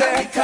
Take